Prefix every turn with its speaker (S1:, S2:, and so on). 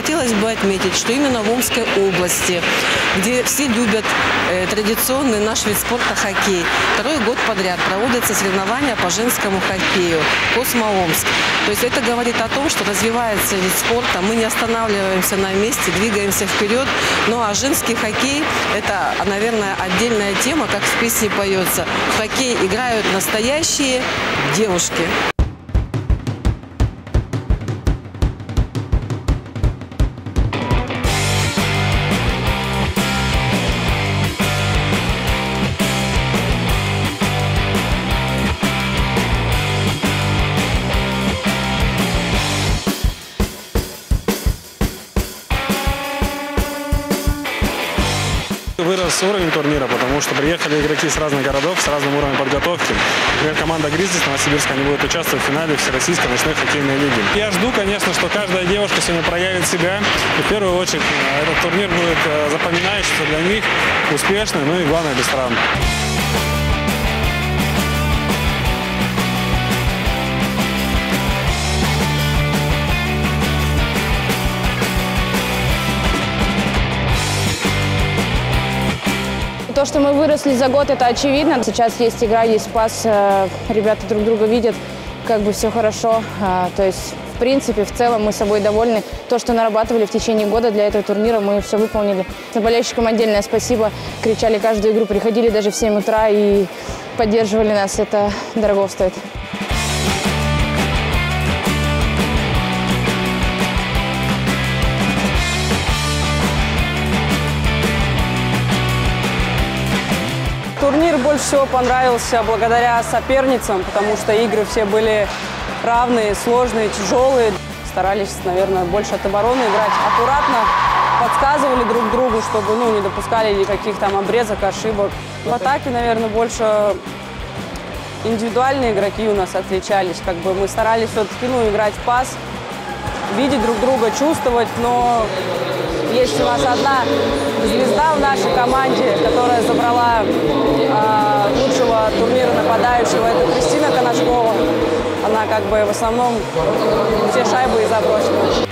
S1: хотелось бы отметить, что именно в Омской области, где все любят э, традиционный наш вид спорта хоккей, второй год подряд проводятся соревнования по женскому хоккею «Космо-Омск». То есть это говорит о том, что развивается вид спорта, мы не останавливаемся на месте, двигаемся вперед. Ну а женский хоккей – это, наверное, отдельная тема, как в песне поется. В хоккей играют настоящие девушки.
S2: Вырос уровень турнира, потому что приехали игроки с разных городов, с разным уровнем подготовки. Например, команда «Гриздис» Новосибирска не будет участвовать в финале Всероссийской ночной хоккейной лиги. Я жду, конечно, что каждая девушка сегодня проявит себя. И в первую очередь э, этот турнир будет э, запоминающийся для них, успешный, ну и главное, без травм.
S3: То, что мы выросли за год, это очевидно. Сейчас есть игра, есть спас, э, ребята друг друга видят, как бы все хорошо. А, То есть, в принципе, в целом мы собой довольны. То, что нарабатывали в течение года для этого турнира, мы все выполнили. Болельщикам отдельное спасибо. Кричали каждую игру, приходили даже в 7 утра и поддерживали нас. Это дорого стоит.
S4: Турнир больше всего понравился благодаря соперницам, потому что игры все были равные, сложные, тяжелые. Старались, наверное, больше от обороны играть аккуратно, подсказывали друг другу, чтобы ну, не допускали никаких там обрезок, ошибок. В атаке, наверное, больше индивидуальные игроки у нас отличались. Как бы мы старались все-таки ну, играть в пас, видеть друг друга, чувствовать, но у нас одна звезда в нашей команде, которая забрала а, лучшего турнира нападающего. Это Кристина Коношкова. Она как бы в основном все шайбы и забросила.